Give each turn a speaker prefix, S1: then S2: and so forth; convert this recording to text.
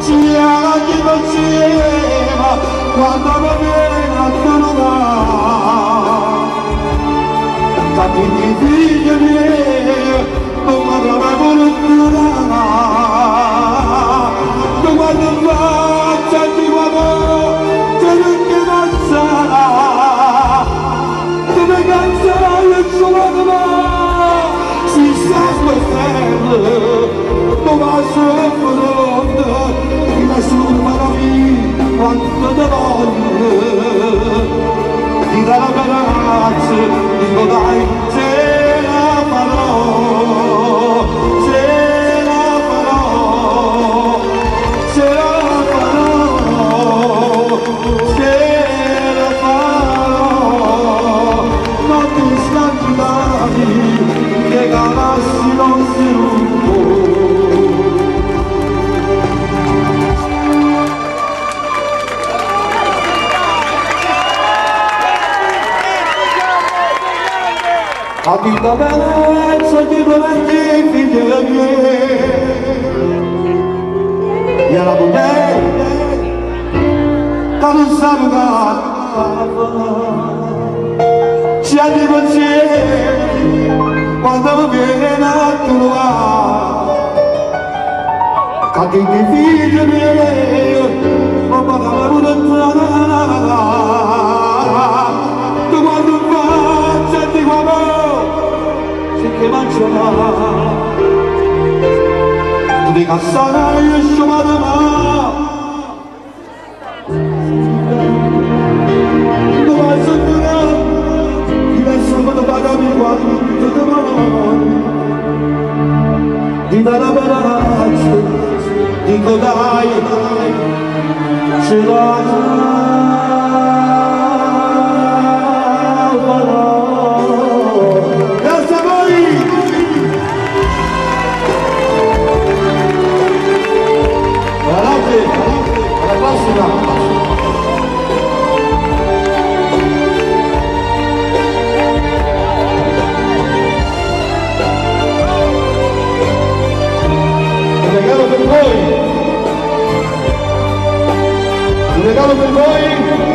S1: sia che quanto voglio ti dai se la farò se la farò se la farò se la farò non ti Abita bellezza di momenti figli miei E la bellezza che non saluta Ci arriva quando mi viene a trovare Non vai a sognare Diverso quando pagami quanto ti mano Di dare abbraccio Dico dai Ce l'ho regalo della chiusura